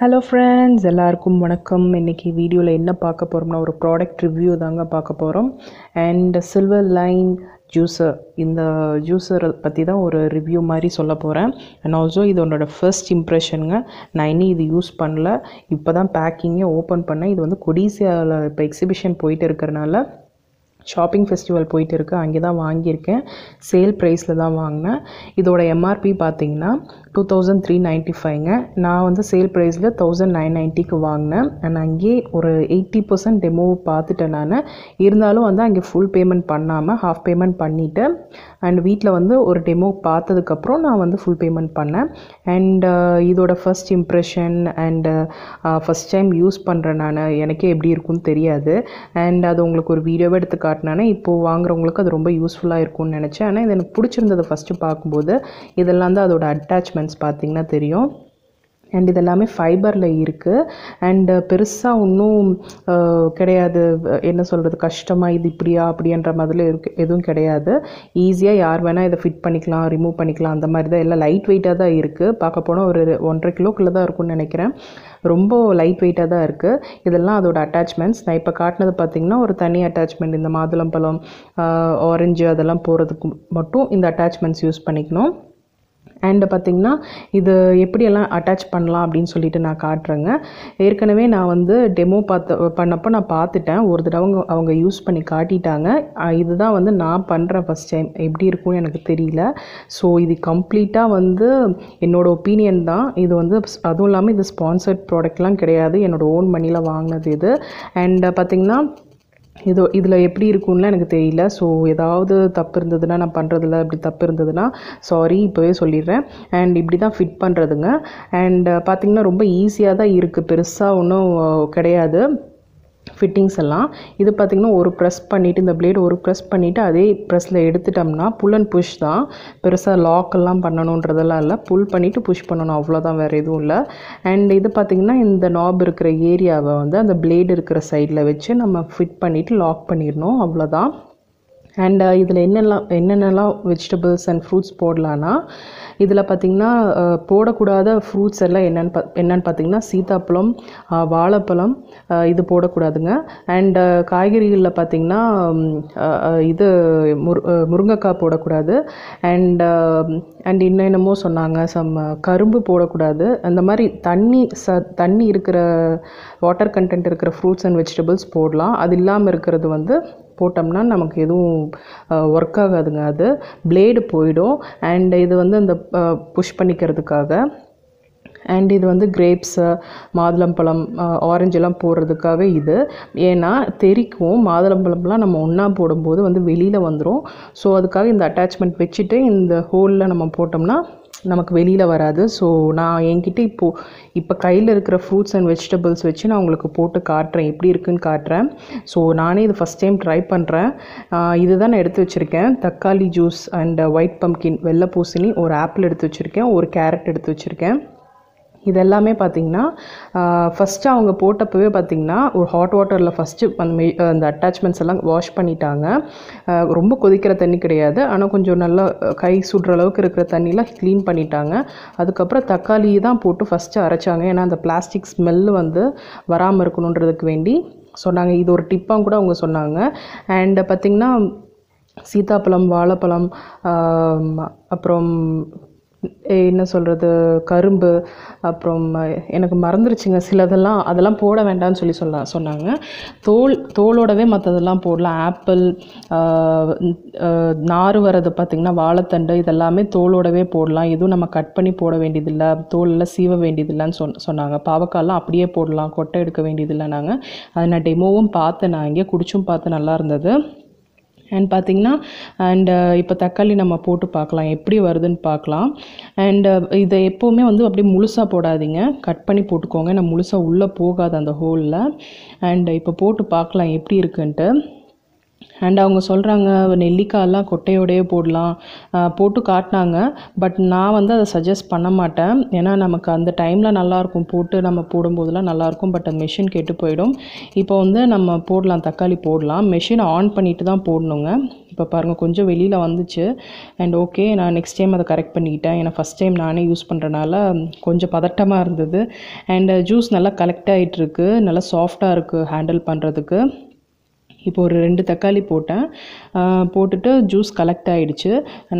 Hello friends எல்லாருக்கும் வணக்கம். இன்றைக்கி வீடியோவில் என்ன பார்க்க போகிறோம்னா ஒரு ப்ராடக்ட் ரிவ்யூ தாங்க பார்க்க போகிறோம் அண்ட் சில்வர் லைன் ஜூஸர் இந்த ஜூஸரை பற்றி தான் ஒரு ரிவ்யூ மாதிரி சொல்ல போகிறேன் அண்ட் ஆல்சோ இது உன்னோட ஃபர்ஸ்ட் இம்ப்ரெஷனுங்க நான் இன்னும் இது யூஸ் பண்ணல. இப்போ தான் பேக்கிங்கே ஓப்பன் பண்ணேன். இது வந்து கொடிசியாவில் இப்போ எக்ஸிபிஷன் போயிட்டு இருக்கிறனால ஷாப்பிங் ஃபெஸ்டிவல் போயிட்டு இருக்குது அங்கே தான் வாங்கியிருக்கேன். சேல் ப்ரைஸில் தான் வாங்கினேன். இதோட எம்ஆர்பி பார்த்தீங்கன்னா டூ தௌசண்ட் த்ரீ நைன்ட்டி ஃபைவ்ங்க நான் வந்து சேல் ப்ரைஸில் தௌசண்ட் நைன் நைன்ட்டிக்கு வாங்கினேன். அண்ட் அங்கேயே ஒரு எயிட்டி பர்சன்ட் டெமோ பார்த்துட்டேன் நான். இருந்தாலும் வந்து அங்கே ஃபுல் பேமெண்ட் பண்ணாமல் ஹாஃப் பேமெண்ட் பண்ணிவிட்டு அண்ட் வீட்டில் வந்து ஒரு டெமோ பார்த்ததுக்கப்புறம் நான் வந்து ஃபுல் பேமெண்ட் பண்ணேன். அண்ட் uh, இதோட first impression and first time use பண்ணுறேன் நான். எனக்கே எப்படி இருக்கும்னு தெரியாது. அண்ட் அது உங்களுக்கு ஒரு வீடியோவை எடுத்து காட்டினானே இப்போது வாங்குறவங்களுக்கு அது ரொம்ப யூஸ்ஃபுல்லாக இருக்கும்னு நினச்சேன். ஆனால் இது எனக்கு பிடிச்சிருந்தது ஃபஸ்ட்டு பார்க்கும்போது இதெல்லாம் தான் அதோட அட்டாச்மெண்ட்ஸ் பார்த்திங்கன்னா தெரியும். அண்ட் இதெல்லாமே ஃபைபரில் இருக்குது அண்டு பெருசாக ஒன்றும் கிடையாது. என்ன சொல்கிறது கஷ்டமாக இது இப்படியா அப்படின்ற மாதிரி இருக்கு எதுவும் கிடையாது. ஈஸியாக யார் வேணால் இதை ஃபிட் பண்ணிக்கலாம் ரிமூவ் பண்ணிக்கலாம். அந்த மாதிரி தான் எல்லாம் லைட் வெயிட்டாக தான் இருக்குது பார்க்க போனால் ஒரு ஒன்றரை கிலோக்குள்ளே தான் இருக்கும்னு நினைக்கிறேன். ரொம்ப லைட் வெயிட்டாக தான் இருக்குது இதெல்லாம் அதோட அட்டாச்மெண்ட்ஸ் நான் இப்போ காட்டினது பார்த்திங்கன்னா ஒரு தனி அட்டாச்மெண்ட் இந்த மாதுளம்பழம் ஆரஞ்சு அதெல்லாம் போகிறதுக்கு மட்டும் இந்த அட்டாச்மெண்ட்ஸ் யூஸ் பண்ணிக்கணும். அண்டு பார்த்திங்கன்னா இது எப்படியெல்லாம் அட்டாச் பண்ணலாம் அப்படின்னு சொல்லிட்டு நான் காட்டுறேங்க. ஏற்கனவே நான் வந்து டெமோ பார்த்த பண்ணப்போ நான் பார்த்துட்டேன். ஒரு தடவை அவங்க அவங்க யூஸ் பண்ணி காட்டிட்டாங்க. இதுதான் வந்து நான் பண்ணுறேன் ஃபஸ்ட் டைம் எப்படி இருக்கும்னு எனக்கு தெரியல. ஸோ இது கம்ப்ளீட்டாக வந்து என்னோடய ஒப்பீனியன் தான். இது வந்து அதுவும் இல்லாமல் இது ஸ்பான்சர்ட் ப்ராடக்ட்லாம் கிடையாது. என்னோடய ஓன் மணியில் வாங்கினது இது. அண்ட் பார்த்திங்கன்னா இது இதில் எப்படி இருக்கும்லாம் எனக்கு தெரியல. ஸோ ஏதாவது தப்பு இருந்ததுன்னா நான் பண்ணுறதுல இப்படி தப்பு இருந்ததுன்னா சாரி இப்போவே சொல்லிடுறேன். அண்ட் இப்படி தான் ஃபிட் பண்ணுறதுங்க அண்ட் பார்த்திங்கன்னா ரொம்ப ஈஸியாக தான் இருக்குது பெருசாக ஒன்றும் கிடையாது. ஃபிட்டிங்ஸ் எல்லாம். இது பார்த்திங்கன்னா ஒரு ப்ரெஸ் பண்ணிவிட்டு இந்த பிளேடு ஒரு ப்ரெஸ் பண்ணிவிட்டு அதே ப்ரெஸ்ஸில் எடுத்துட்டோம்னா புல் அண்ட் புஷ் தான். பெருசாக லாக்கெல்லாம் பண்ணணுன்றதெல்லாம் இல்லை. புல் பண்ணிவிட்டு புஷ் பண்ணணும். அவ்வளோதான் வேறு எதுவும் இல்லை. அண்ட் இது பார்த்திங்கன்னா இந்த நாப் இருக்கிற ஏரியாவை வந்து அந்த பிளேடு இருக்கிற சைடில் வச்சு நம்ம ஃபிட் பண்ணிவிட்டு லாக் பண்ணிடணும். அவ்வளோதான் அண்ட் uh, இதில் என்னெல்லாம் என்னென்னலாம் வெஜிடபிள்ஸ் அண்ட் ஃப்ரூட்ஸ் போடலான்னா இதில் பார்த்திங்கன்னா போடக்கூடாத ஃப்ரூட்ஸ் எல்லாம் என்னென்னு பா என்னென்னு பார்த்திங்கன்னா சீத்தாப்பழம் வாழைப்பழம் இது போடக்கூடாதுங்க. அண்டு காய்கறிகளில் பார்த்திங்கன்னா இது முரு முருங்கைக்காய் போடக்கூடாது. அண்டு அண்ட் இன்னென்னமோ சொன்னாங்க சம் கரும்பு போடக்கூடாது. அந்த மாதிரி தண்ணி ச தண்ணி இருக்கிற வாட்டர் கண்டென்ட் இருக்கிற ஃப்ரூட்ஸ் அண்ட் வெஜிடபிள்ஸ் போடலாம். அது இல்லாமல் இருக்கிறது வந்து போட்டோம்னா நமக்கு எதுவும் ஒர்க் ஆகாதுங்க. அது பிளேடு போயிடும். அண்ட் இது வந்து அந்த புஷ் பண்ணிக்கிறதுக்காக. அண்ட் இது வந்து கிரேப்ஸு மாதுளம்பழம் ஆரஞ்செல்லாம் போடுறதுக்காக இது. ஏன்னா தெரிக்கும். மாதுளம்பழம்லாம் நம்ம ஒன்றா போடும்போது வந்து வெளியில் வந்துடும் ஸோ அதுக்காக இந்த அட்டாச்மெண்ட் வச்சுட்டு இந்த ஹோலில் நம்ம போட்டோம்னா நமக்கு வெளியில் வராது. ஸோ நான் என்கிட்ட இப்போது இப்போ கையில் இருக்கிற ஃப்ரூட்ஸ் அண்ட் வெஜிடபிள்ஸ் வச்சு நான் உங்களுக்கு போட்டு காட்டுறேன். எப்படி இருக்குன்னு காட்டுறேன். ஸோ நானே இது ஃபஸ்ட் டைம் ட்ரை பண்ணுறேன் இதுதான் நான் எடுத்து வச்சுருக்கேன். தக்காளி ஜூஸ் அண்ட் ஒயிட் பம்கின் வெள்ளை பூசணி ஒரு ஆப்பிள் எடுத்து வச்சுருக்கேன். ஒரு கேரட் எடுத்து வச்சுருக்கேன். இதெல்லாமே பார்த்திங்கன்னா ஃபஸ்ட்டு அவங்க போட்டப்பவே பார்த்திங்கன்னா ஒரு ஹாட் வாட்டரில் ஃபஸ்ட்டு அந்த மெ அந்த அட்டாச்மெண்ட்ஸ் எல்லாம் வாஷ் பண்ணிட்டாங்க. ரொம்ப கொதிக்கிற தண்ணி கிடையாது. ஆனால் கொஞ்சம் நல்லா கை சுடுற அளவுக்கு இருக்கிற தண்ணியெலாம் க்ளீன் பண்ணிட்டாங்க. அதுக்கப்புறம் தக்காளி தான் போட்டு ஃபஸ்ட்டு அரைச்சாங்க. ஏன்னா அந்த பிளாஸ்டிக் ஸ்மெல்லு வந்து வராமல் இருக்கணுன்றதுக்கு வேண்டி சொன்னாங்க. இது ஒரு டிப்பாக கூட அவங்க சொன்னாங்க. அண்டு பார்த்திங்கன்னா சீத்தாப்பழம் வாழைப்பழம் அப்புறம் என்ன சொல்கிறது கரும்பு அப்புறம் எனக்கு மறந்துருச்சுங்க. சிலதெல்லாம் அதெல்லாம் போட வேண்டாம்னு சொல்லி சொல்ல சொன்னாங்க. தோல் தோலோடவே மற்றதெல்லாம் போடலாம் ஆப்பிள் நார் வரது பார்த்திங்கன்னா வாழைத்தண்டு இதெல்லாமே தோலோடவே போடலாம். எதுவும் நம்ம கட் பண்ணி போட வேண்டியதில்லை. தோலில் சீவ வேண்டியதில்லைன்னு சொன் சொன்னாங்க. பாவக்காயெல்லாம் அப்படியே போடலாம். கொட்டை எடுக்க வேண்டியதில்லை நாங்கள் அதை நான் டெமோவும் பார்த்தேன். நான் இங்கே குடிச்சும் பார்த்து நல்லா இருந்தது. அண்ட் பார்த்திங்கன்னா அண்டு uh, இப்போ தக்காளி நம்ம போட்டு பார்க்கலாம் எப்படி வருதுன்னு பார்க்கலாம் அண்டு uh, இதை எப்போவுமே வந்து அப்படியே முழுசாக போடாதீங்க. கட் பண்ணி போட்டுக்கோங்க. நான் முழுசாக உள்ளே போகாது அந்த ஹோலில் அண்டு இப்போ போட்டு பார்க்கலாம் எப்படி இருக்குன்ட்டு. அண்ட் அவங்க சொல்கிறாங்க நெல்லிக்காயெல்லாம் கொட்டையோடையே போடலாம். போட்டு காட்டினாங்க. பட் நான் வந்து அதை சஜஸ்ட் பண்ண மாட்டேன். ஏன்னா நமக்கு அந்த டைமில் நல்லாயிருக்கும். போட்டு நம்ம போடும்போதெல்லாம் நல்லாயிருக்கும். பட் அந்த மெஷின் கெட்டு போயிடும். இப்போ வந்து நம்ம போடலாம் தக்காளி போடலாம். மெஷின் ஆன் பண்ணிட்டு தான் போடணுங்க. இப்போ பாருங்கள் கொஞ்சம் வெளியில் வந்துச்சு. அண்ட் ஓகே நான் நெக்ஸ்ட் டைம் அதை கரெக்ட் பண்ணிக்கிட்டேன். ஏன்னா ஃபஸ்ட் டைம் நானே யூஸ் பண்ணுறனால கொஞ்சம் பதட்டமாக இருந்தது. அண்ட் ஜூஸ் நல்லா கலெக்ட் ஆகிட்டுருக்கு நல்லா சாஃப்டாக இருக்குது ஹேண்டில் பண்ணுறதுக்கு இப்போ ஒரு ரெண்டு தக்காளி போட்டேன். போட்டுட்டு ஜூஸ் கலெக்ட் ஆகிடுச்சு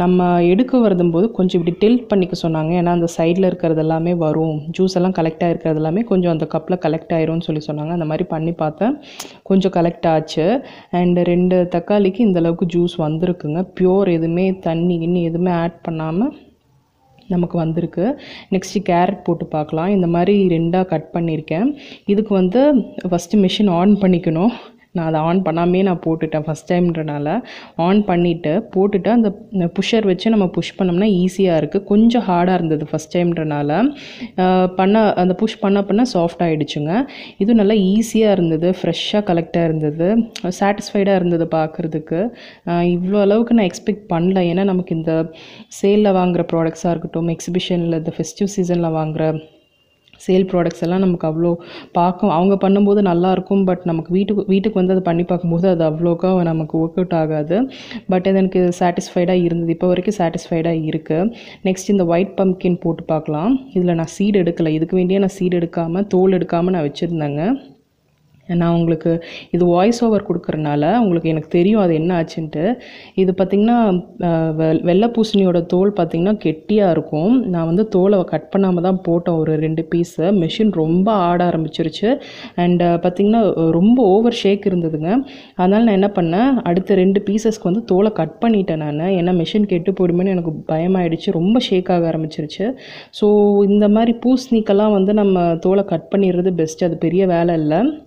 நம்ம எடுக்க வரதும் போது கொஞ்சம் இப்படி டில்ட் பண்ணிக்க சொன்னாங்க. ஏன்னா அந்த சைடில் இருக்கிறது எல்லாமே வரும். ஜூஸ் எல்லாம் கலெக்ட் ஆகிருக்கிறது எல்லாமே கொஞ்சம் அந்த கப்பில் கலெக்ட் ஆயிரும்னு சொல்லி சொன்னாங்க. அந்த மாதிரி பண்ணி பார்த்தேன். கொஞ்சம் கலெக்ட் ஆச்சு. அண்ட் ரெண்டு தக்காளிக்கு இந்த அளவுக்கு ஜூஸ் வந்திருக்குங்க. பியோர் எதுவுமே தண்ணி கிண்ணி எதுவுமே ஆட் பண்ணாமல் நமக்கு வந்திருக்கு. நெக்ஸ்ட்டு கேரட் போட்டு பார்க்கலாம். இந்த மாதிரி ரெண்டாக கட் பண்ணியிருக்கேன். இதுக்கு வந்து ஃபஸ்ட்டு மிஷின் ஆன் பண்ணிக்கணும். நான் அதை ஆன் பண்ணாமே நான் போட்டுட்டேன் ஃபஸ்ட் டைம்ன்றனால ஆன் பண்ணிவிட்டு போட்டுட்டு அந்த புஷ்ஷர் வச்சு நம்ம புஷ் பண்ணோம்னா ஈஸியாக இருக்குது கொஞ்சம் ஹார்டாக இருந்தது ஃபஸ்ட் டைம்ன்றனால பண்ண அந்த புஷ் பண்ண பண்ண சாஃப்ட் ஆகிடுச்சுங்க இது நல்லா ஈஸியாக இருந்தது ஃப்ரெஷ்ஷாக கலெக்டாக இருந்தது சாட்டிஸ்ஃபைடாக இருந்தது பார்க்குறதுக்கு இவ்வளோ அளவுக்கு நான் எக்ஸ்பெக்ட் பண்ணல. ஏன்னா நமக்கு இந்த சேலில் வாங்குகிற ப்ராடக்ட்ஸாக இருக்கட்டும் எக்ஸிபிஷனில் இந்த ஃபெஸ்டிவ் சீசனில் வாங்குகிற சேல் ப்ராடக்ட்ஸ் எல்லாம் நமக்கு அவ்வளோ பார்க்கும். அவங்க பண்ணும்போது நல்லாயிருக்கும் பட் நமக்கு வீட்டுக்கு வீட்டுக்கு வந்து அதை பண்ணி பார்க்கும்போது அது அவ்வளோக்கா நமக்கு ஒர்க் அவுட் ஆகாது. பட் அது எனக்கு சாட்டிஸ்ஃபைடாக இருந்தது. இப்போ வரைக்கும் சாட்டிஸ்ஃபைடாக இருக்குது நெக்ஸ்ட் இந்த ஒயிட் பம்ப்கின் போட்டு பார்க்கலாம். இதில் நான் சீடு எடுக்கலை. இதுக்கு வேண்டிய நான் சீடு எடுக்காமல் தோல் எடுக்காமல் நான் வச்சுருந்தேங்க. நான் உங்களுக்கு இது வாய்ஸ் ஓவர் கொடுக்குறனால உங்களுக்கு எனக்கு தெரியும் அது என்ன ஆச்சுன்ட்டு. இது பார்த்திங்கன்னா வெ- வெள்ளை பூசணியோட தோல் பார்த்திங்கன்னா கெட்டியாக இருக்கும். நான் வந்து தோலை கட் பண்ணாமல் தான் போட்டேன் ஒரு ரெண்டு பீஸு மிஷின் ரொம்ப ஆட ஆரம்பிச்சிருச்சு. அண்ட் பார்த்திங்கன்னா ரொம்ப ஓவர் ஷேக் இருந்ததுங்க. அதனால் நான் என்ன பண்ணேன் அடுத்த ரெண்டு பீசஸ்க்கு வந்து தோலை கட் பண்ணிட்டேன் நான். ஏன்னா மிஷின் கெட்டு போயிடுமேன்னு எனக்கு பயமாயிடுச்சு. ரொம்ப ஷேக் ஆக ஆரம்பிச்சிருச்சு. ஸோ இந்த மாதிரி பூசணிக்கெல்லாம் வந்து நம்ம தோலை கட் பண்ணிடுறது பெஸ்ட் அது பெரிய வேலை இல்லை.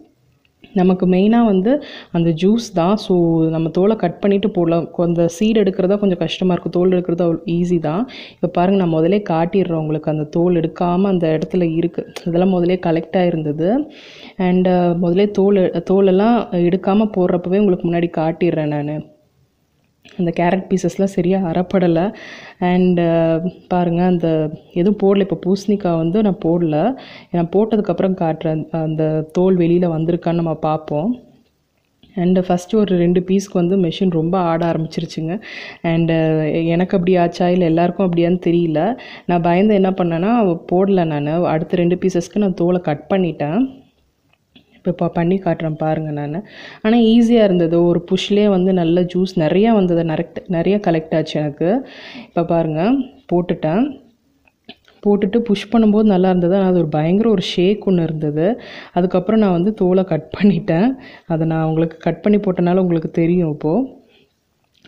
நமக்கு மெயினாக வந்து அந்த ஜூஸ் தான். ஸோ நம்ம தோலை கட் பண்ணிவிட்டு போடலாம். அந்த சீடு எடுக்கிறதா கொஞ்சம் கஷ்டமாக இருக்கும். தோல் எடுக்கிறது அவ்வளோ ஈஸி தான். இப்போ பாருங்கள் நான் முதலே காட்டிடுறோம் உங்களுக்கு. அந்த தோல் எடுக்காமல் அந்த இடத்துல இருக்குது இதெல்லாம் முதலே கலெக்ட் ஆகிருந்தது அண்டு முதலே தோல் தோலெல்லாம் எடுக்காமல் போடுறப்பவே உங்களுக்கு முன்னாடி காட்டிடுறேன் நான். அந்த கேரட் பீசஸ்லாம் சரியாக அறப்படலை அண்டு பாருங்கள் அந்த எதுவும் போடல. இப்போ பூசணிக்காய் வந்து நான் போடல. நான் போட்டதுக்கப்புறம் காட்டுறேன். அந்த தோல் வெளியில் வந்திருக்கான்னு நம்ம பார்ப்போம். அண்டு ஃபஸ்ட்டு ஒரு ரெண்டு பீஸ்க்கு வந்து மெஷின் ரொம்ப ஆட ஆரம்பிச்சிருச்சுங்க. அண்டு எனக்கு அப்படி ஆச்சா? இல்லை எல்லாருக்கும் அப்படியான்னு தெரியல. நான் பயந்து என்ன பண்ணேன்னா போடல நான். அடுத்த ரெண்டு பீசஸ்க்கு நான் தோலை கட் பண்ணிட்டேன். இப்போ பண்ணி காட்டுறேன் பாருங்கள் நான். ஆனால் ஈஸியாக இருந்தது. ஒரு புஷ்லேயே வந்து நல்ல ஜூஸ் நிறையா வந்தது. நரெக்ட் நிறைய கலெக்ட் ஆச்சு எனக்கு. இப்போ பாருங்கள் போட்டுட்டேன். போட்டுட்டு புஷ் பண்ணும்போது நல்லா இருந்தது. ஆனால் அது ஒரு பயங்கர ஒரு ஷேக் ஒன்று இருந்தது. அதுக்கப்புறம் நான் வந்து தோலை கட் பண்ணிட்டேன். அதை நான் உங்களுக்கு கட் பண்ணி போட்டனால உங்களுக்கு தெரியும் இப்போது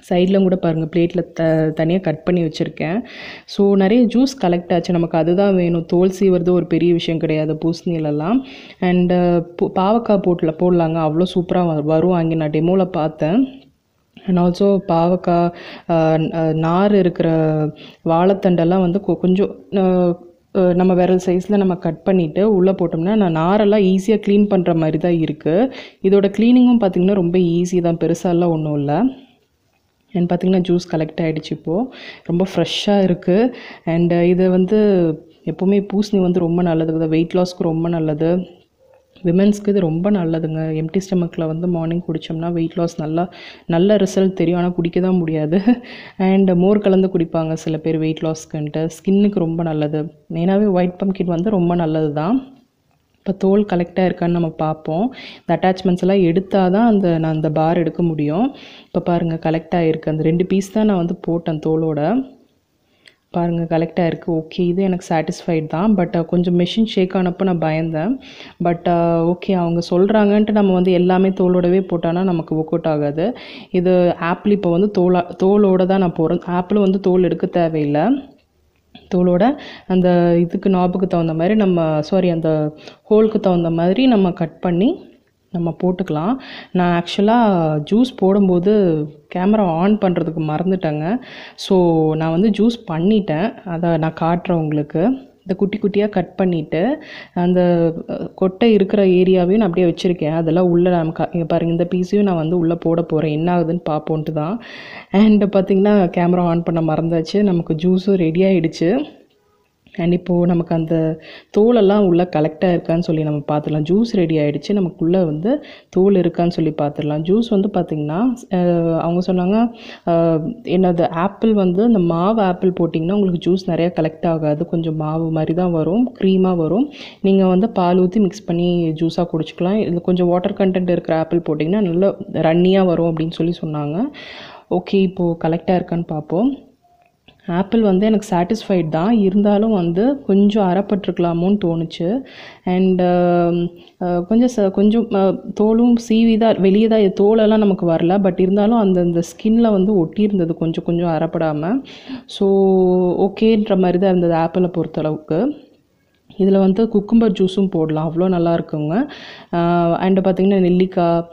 சைடில் கூட பாருங்கள் பிளேட்டில் த தனியாக கட் பண்ணி வச்சுருக்கேன். ஸோ நிறைய ஜூஸ் கலெக்ட் ஆச்சு. நமக்கு அதுதான் வேணும். தோல் சீவுறது ஒரு பெரிய விஷயம் கிடையாது பூசணிலெல்லாம் அண்டு பாவக்காய் போட்டில் போடலாங்க. அவ்வளோ சூப்பராக வரும். அங்கே நான் டெமோவில் பார்த்தேன். அண்ட் ஆல்சோ பாவக்காய் நார் இருக்கிற வாழைத்தண்டெல்லாம் வந்து கொ- கொஞ்சம் நம்ம விரல் சைஸில் நம்ம கட் பண்ணிவிட்டு உள்ளே போட்டோம்னா நான் நாரெல்லாம் ஈஸியாக க்ளீன் பண்ணுற மாதிரி தான் இருக்குது இதோட க்ளீனிங்கும் பார்த்திங்கன்னா ரொம்ப ஈஸி தான். பெருசாலாம் ஒன்றும் இல்லை. அண்ட் பார்த்திங்கன்னா ஜூஸ் கலெக்ட் ஆகிடுச்சு இப்போது ரொம்ப ஃப்ரெஷ்ஷாக இருக்குது அண்டு இது வந்து எப்போவுமே பூசணி வந்து ரொம்ப நல்லது. வெயிட் லாஸ்க்கு ரொம்ப நல்லது. விமென்ஸ்க்கு இது ரொம்ப நல்லதுங்க. எம்டி ஸ்டமக்கில் வந்து மார்னிங் குடித்தோம்னா வெயிட் லாஸ் நல்லா நல்ல ரிசல்ட் தெரியும். ஆனால் குடிக்க தான் முடியாது. அண்ட் மோர் கலந்து குடிப்பாங்க சில பேர் வெயிட் லாஸ்க்குன்ட்டு ஸ்கின்னுக்கு ரொம்ப நல்லது. மெயினாகவே ஒயிட் பம்கின் வந்து ரொம்ப நல்லது தான் இப்போ தோல் கலெக்டாக இருக்கான்னு நம்ம பார்ப்போம். இந்த அட்டாச்மெண்ட்ஸ் எல்லாம் எடுத்தால் தான் அந்த நான் அந்த பார் எடுக்க முடியும். இப்போ பாருங்கள் கலெக்டாக இருக்குது அந்த ரெண்டு பீஸ் தான் நான் வந்து போட்டேன் தோலோட. பாருங்கள் கலெக்டாக இருக்குது ஓகே இது எனக்கு சாட்டிஸ்ஃபைட் தான். பட் கொஞ்சம் மெஷின் ஷேக் ஆனப்போ நான் பயந்தேன். பட் ஓகே அவங்க சொல்கிறாங்கன்ட்டு நம்ம வந்து எல்லாமே தோலோடவே போட்டோன்னா நமக்கு ஒர்க் அவுட் ஆகாது. இது ஆப்பிள் இப்போ வந்து தோலா தோலோட தான் நான் போகிறேன் ஆப்பிள் வந்து தோல் எடுக்க தேவையில்லை. தோலோட அந்த இதுக்கு நாபுக்கு தகுந்த மாதிரி நம்ம சாரி அந்த ஹோலுக்கு தகுந்த மாதிரி நம்ம கட் பண்ணி நம்ம போட்டுக்கலாம். நான் ஆக்சுவலாக ஜூஸ் போடும்போது கேமரா ஆன் பண்ணுறதுக்கு மறந்துட்டேங்க. ஸோ நான் வந்து ஜூஸ் பண்ணிட்டேன். அதை நான் காட்டுறேன் உங்களுக்கு. குட்டி குட்டியாக கட் பண்ணிவிட்டு அந்த கொட்டை இருக்கிற ஏரியாவையும் நான் அப்படியே வச்சுருக்கேன். அதெல்லாம் உள்ளே நான் க பாருங்கள் இந்த பீஸையும் நான் வந்து உள்ளே போட போகிறேன் என்ன ஆகுதுன்னு பார்ப்போன்ட்டு தான். அண்டு பார்த்திங்கன்னா கேமரா ஆன் பண்ண மறந்தாச்சு. நமக்கு ஜூஸும் ரெடி ஆகிடுச்சு அண்ட் இப்போது நமக்கு அந்த தோலெல்லாம் உள்ளே கலெக்டாக இருக்கான்னு சொல்லி நம்ம பார்த்துடலாம். ஜூஸ் ரெடி ஆகிடுச்சு நமக்குள்ளே வந்து தோல் இருக்கான்னு சொல்லி பார்த்துடலாம். ஜூஸ் வந்து பார்த்திங்கன்னா அவங்க சொன்னாங்க என்னது ஆப்பிள் வந்து இந்த மாவு ஆப்பிள் போட்டிங்கன்னா உங்களுக்கு ஜூஸ் நிறையா கலெக்ட் ஆகாது. கொஞ்சம் மாவு மாதிரி தான் வரும். க்ரீமாக வரும். நீங்கள் வந்து பால் ஊற்றி மிக்ஸ் பண்ணி ஜூஸாக குடிச்சிக்கலாம். இது கொஞ்சம் வாட்டர் கண்டென்ட் இருக்கிற ஆப்பிள் போட்டிங்கன்னா நல்ல ரன்னியாக வரும் அப்படின்னு சொல்லி சொன்னாங்க. ஓகே இப்போது கலெக்டாக இருக்கான்னு பார்ப்போம். ஆப்பிள் வந்து எனக்கு சாட்டிஸ்ஃபைட் தான். இருந்தாலும் வந்து கொஞ்சம் அறப்பட்டிருக்கலாமோன்னு தோணுச்சு. அண்டு uh, uh, கொஞ்சம் ச கொஞ்சம் uh, தோலும் சீவி தான் வெளியே தான் தோலெல்லாம் நமக்கு வரல. பட் இருந்தாலும் அந்த அந்த ஸ்கின்ல வந்து ஒட்டியிருந்தது கொஞ்சம் கொஞ்சம் அறப்படாமல் ஸோ ஓகேன்ற மாதிரி தான் இருந்தது ஆப்பிளை பொறுத்தளவுக்கு. இதில் வந்து குக்கும்பர் ஜூஸும் போடலாம். அவ்வளோ நல்லா இருக்குங்க. அண்டு பார்த்திங்கன்னா நெல்லிக்காய்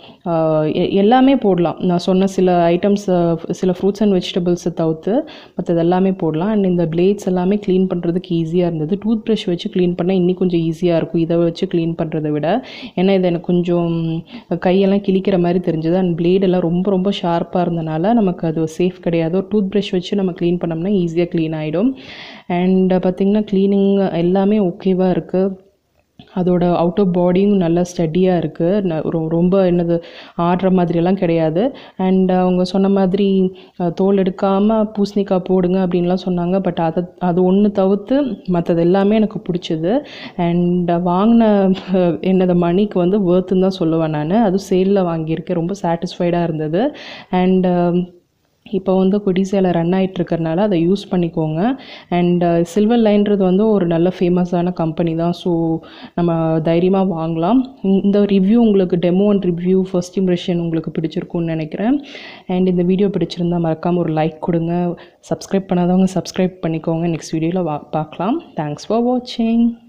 எ- எல்லாமே போடலாம். நான் சொன்ன சில ஐட்டம்ஸ் சில ஃப்ரூட்ஸ் அண்ட் வெஜிடபிள்ஸை தவிர்த்து மற்றது எல்லாமே போடலாம். அண்ட் இந்த பிளேட்ஸ் எல்லாமே க்ளீன் பண்ணுறதுக்கு ஈஸியாக இருந்தது. டூத் ப்ரஷ் வச்சு க்ளீன் பண்ணால் இன்னும் கொஞ்சம் ஈஸியாக இருக்கும். இதை வச்சு க்ளீன் பண்ணுறதை விட. ஏன்னா இது எனக்கு கொஞ்சம் கையெல்லாம் கிழிக்கிற மாதிரி தெரிஞ்சது. அண்ட் பிளேடெல்லாம் ரொம்ப ரொம்ப ஷார்ப்பாக இருந்தனால நமக்கு அது சேஃப் கிடையாது. ஒரு டூத் ப்ரஷ் வச்சு நம்ம க்ளீன் பண்ணோம்னா ஈஸியாக க்ளீன் ஆகிடும் அண்ட் பார்த்திங்கன்னா க்ளீனிங் எல்லாமே ஓகே ஓகேவாக இருக்குது அதோட அவுட்டர் பாடியும் நல்லா ஸ்டடியாக இருக்குது ரொம்ப என்னது ஆடுற மாதிரியெல்லாம் கிடையாது. அண்ட் அவங்க சொன்ன மாதிரி தோல் எடுக்காமல் பூசணிக்காய் போடுங்க அப்படின்லாம் சொன்னாங்க. பட் அதை அது ஒன்று தவிர்த்து மற்றது எல்லாமே எனக்கு பிடிச்சது. அண்ட் வாங்கின என்னது மணிக்கு வந்து வேர்த்துன்னு தான் சொல்லுவேன் நான். அதுவும் சேலில் வாங்கியிருக்கேன். ரொம்ப சாட்டிஸ்ஃபைடாக இருந்தது. அண்ட் இப்போ வந்து குடிசேல ரன் ஆயிட்டு அதை யூஸ் பண்ணிக்கோங்க. அண்ட் சில்வர் லைன்றது வந்து ஒரு நல்ல ஃபேமஸான கம்பெனி தான். ஸோ நம்ம தைரியமாக வாங்கலாம். இந்த ரிவ்யூ உங்களுக்கு demo and review first impression உங்களுக்கு பிடிச்சிருக்கும்னு நினைக்கிறேன். அண்ட் இந்த வீடியோ பிடிச்சிருந்தா மறக்காமல் ஒரு லைக் கொடுங்க. சப்ஸ்கிரைப் பண்ணாதவங்க சப்ஸ்கிரைப் பண்ணிக்கோங்க. நெக்ஸ்ட் வீடியோவில் வா பார்க்கலாம். தேங்க்ஸ் ஃபார் வாட்சிங்